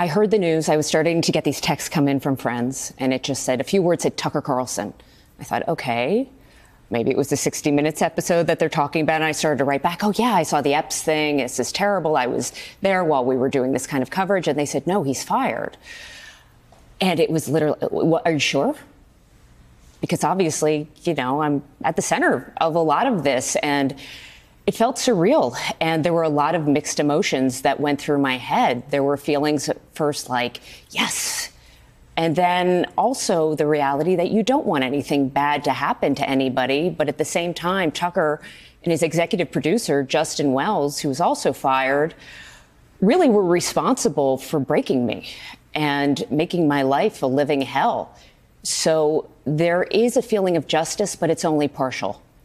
I heard the news. I was starting to get these texts come in from friends, and it just said a few words said Tucker Carlson. I thought, okay, maybe it was the 60 Minutes episode that they're talking about. And I started to write back, oh, yeah, I saw the Epps thing. This is terrible. I was there while we were doing this kind of coverage. And they said, no, he's fired. And it was literally, are you sure? Because obviously, you know, I'm at the center of a lot of this. And it felt surreal. And there were a lot of mixed emotions that went through my head. There were feelings at first like, yes. And then also the reality that you don't want anything bad to happen to anybody. But at the same time, Tucker and his executive producer, Justin Wells, who was also fired, really were responsible for breaking me and making my life a living hell. So there is a feeling of justice, but it's only partial.